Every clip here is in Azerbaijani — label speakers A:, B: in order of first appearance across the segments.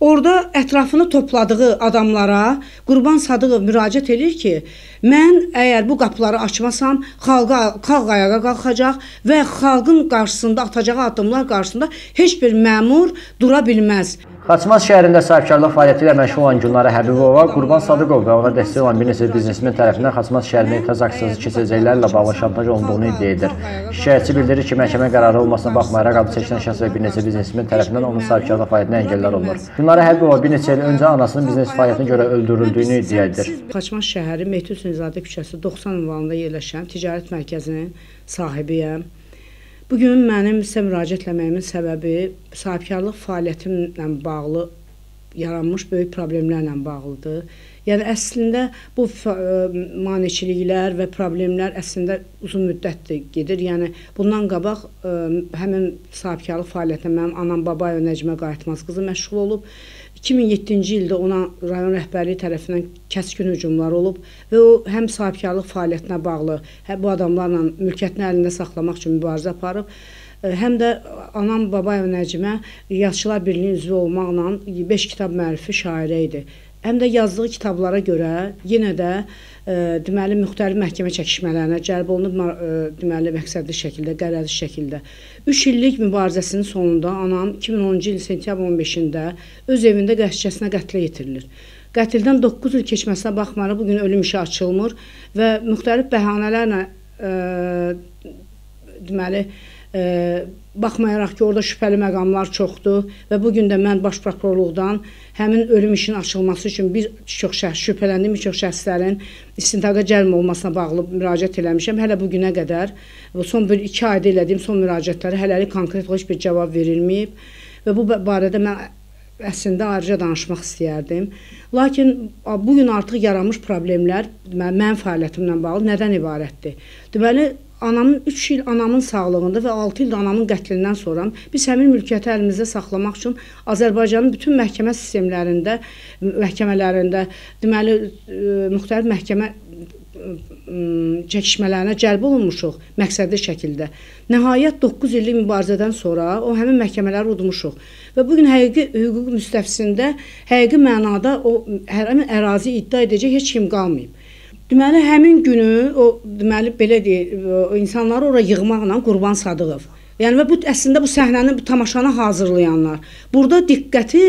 A: Orada ətrafını topladığı adamlara Qurban Sadıqov müraciət edir ki, mən əgər bu qapıları açmasam, xalqa xalq ayağa qalxacaq və xalqın qarşısında atacağı addımlar qarşısında heç bir məmur dura bilməz.
B: Xaçmaz şəhərində sahibkarlıq fəaliyyəti ilə məşğul olan Gülnara Həbibova, Qurban Sadıqov və ona dəstək olan bir neçə biznesmen tərəfindən Xaçmaz şəhərində etiraz aksiyası keçəcəklərlə bağlı şantaj olunduğunu iddia edir. Şikayətçi bildirir ki, məhkəmə qərarı olmasına baxmayaraq adı çəkilən şəxs və bir neçə biznesmen tərəfindən onun sahibkarlıq fəaliyyətinə əngəllər olunur. Gülnara Həbibova bir neçə il öncə anasının biznes fəaliyyətinə görə öldürüldüyünü iddia edir.
A: Xaçmaz şəhəri Mehdi Hüseynzadə küçəsi 90 ünvanında yerləşən ticarət mərkəzinin sahibiyəm. Bu gün mənim sizə müraciət etməyimin səbəbi sahibkarlıq fəaliyyətimlə bağlı yaranmış böyük problemlərlə bağlıdır. Yəni əslində bu maneçiliklər və problemlər əslində uzun müddətdir gedir. Yəni bundan qabaq ə, həmin sahibkarlıq fəaliyyətinə mənim anam, baba və Nəcmə Qayıtmaz qızı məşğul olub. 2007-ci ildə ona rayon rəhbərliyi tərəfindən kəskin hücumlar olub və o həm sahibkarlıq fəaliyyətinə bağlı, həm bu adamlarla mülkiyyətini əlində saxlamaq üçün mübarizə aparıb, həm də anam Babayev Nəcimə Yaşlılar Birliyinin üzvü olmaqla 5 kitab müəllifi şairə idi. Həm də yazdığı kitablara görə yenə də e, deməli müxtəlif məhkəmə çəkişmələrinə cəlb olunub e, deməli məqsədli şəkildə, qərəzli şəkildə 3 illik mübarizəsinin sonunda anam 2010-cu il sentyabrın 15-də öz evində qəsdçəsinə qətlə yetirilir. Qətldən 9 il keçməsinə baxmayaraq bu gün ölüm işi açılmır və müxtəlif bəhanələrlə e, deməli baxmayaraq ki, orada şübhəli məqamlar çoxdur və bu gün də mən baş prokurorluqdan həmin ölüm işinin açılması üçün bir çox şəxs şübhələndiyim bir çox şəxslərin istintaqa cəlb olmasına bağlı müraciət eləmişəm. Hələ bu günə qədər bu son 1-2 ayda elədiyim son müraciətlərə hələlik konkret heç bir cavab verilməyib və bu barədə mən əslində ayrıca danışmaq istəyərdim. Lakin bu gün artıq yaranmış problemlər mənim fəaliyyətimlə bağlı nədən ibarətdir? Deməli, anamın 3 il anamın sağlığında və 6 il də anamın qətlindən sonra biz həmin mülkiyyəti əlimizdə saxlamaq üçün Azərbaycanın bütün məhkəmə sistemlərində, məhkəmələrində, deməli müxtəlif məhkəmə çəkişmələrinə cəlb olunmuşuq məqsədli şəkildə. Nəhayət 9 illik mübarizədən sonra o həmin məhkəmələri udmuşuq. Və bu gün həqiqi hüquq müstəfisində həqiqi mənada o həmin ərazi iddia edəcək heç kim qalmayıb. Deməli həmin günü o deməli belə deyək, insanları ora yığmaqla Qurban Sadıqov Yəni və bu əslində bu səhnəni, bu tamaşanı hazırlayanlar. Burada diqqəti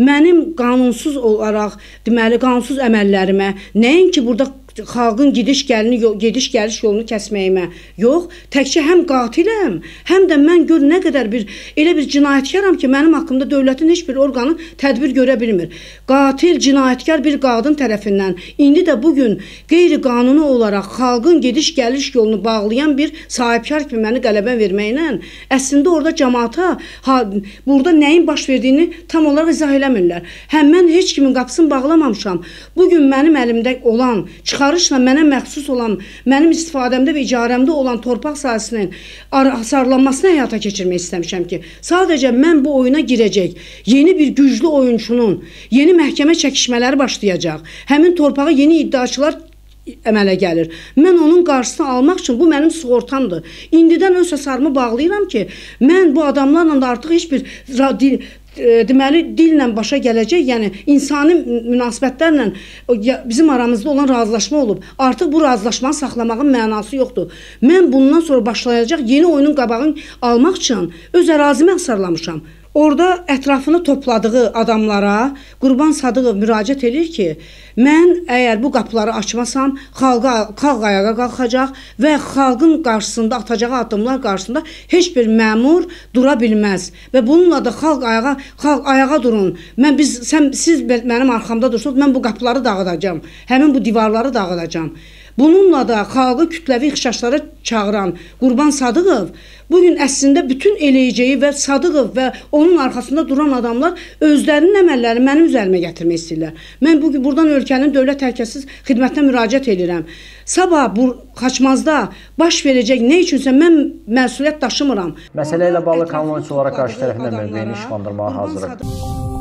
A: mənim qanunsuz olaraq, deməli qanunsuz əməllərimə, nəinki burada xalqın gidiş-gəlini gediş-gəliş yolunu kəsməyimə, yox, təkcə həm qatiləm, həm də mən gör nə qədər bir elə bir cinayətkaram ki, mənim haqqımda dövlətin heç bir orqanı tədbir görə bilmir. Qatil, cinayətkar bir qadın tərəfindən indi də bu gün qeyri-qanuni olaraq xalqın gediş-gəliş yolunu bağlayan bir sahibkar kimi məni qələbə verməklə əslində orada cəmaata ha, burada nəyin baş verdiyini tam olaraq izah eləmirlər. Həm mən heç kimin qapısını bağlamamışam. Bu gün mənim əlimdə olan çıxar çıxarışla mənə məxsus olan, mənim istifadəmdə və icarəmdə olan torpaq sahəsinin hasarlanmasını həyata keçirmək istəmişəm ki, sadəcə mən bu oyuna girəcək yeni bir güclü oyunçunun yeni məhkəmə çəkişmələri başlayacaq. Həmin torpağa yeni iddiaçılar əmələ gəlir. Mən onun qarşısını almaq üçün bu mənim sığortamdır. İndidən öz hesabımı bağlayıram ki, mən bu adamlarla da artıq heç bir deməli dillə başa gələcək, yəni insani münasibətlərlə bizim aramızda olan razılaşma olub. Artıq bu razılaşmanı saxlamağın mənası yoxdur. Mən bundan sonra başlayacaq yeni oyunun qabağını almaq üçün öz ərazimi hasarlamışam. Orada ətrafını topladığı adamlara Qurban Sadıqov müraciət edir ki, mən əgər bu qapıları açmasam, xalqa xalq ayağa qalxacaq və xalqın qarşısında atacağı addımlar qarşısında heç bir məmur dura bilməz və bununla da xalq ayağa xalq ayağa durun. Mən biz sən siz mənim arxamda dursunuz, mən bu qapıları dağıdacağam. Həmin bu divarları dağıdacağam. Bununla da xalqı kütləvi ixşaşlara çağıran Qurban Sadıqov bu gün əslində bütün eləyəcəyi və Sadıqov və onun arxasında duran adamlar özlərinin əməllərini mənim üzərimə gətirmək istəyirlər. Mən bu gün burdan ölkənin dövlət təhlükəsiz xidmətinə müraciət edirəm. Sabah bu Xaçmazda baş verəcək nə üçünsə mən məsuliyyət daşımıram.
B: Məsələ ilə bağlı olaraq qarşı tərəfindən mövqeyini işıqlandırmağa hazırıq.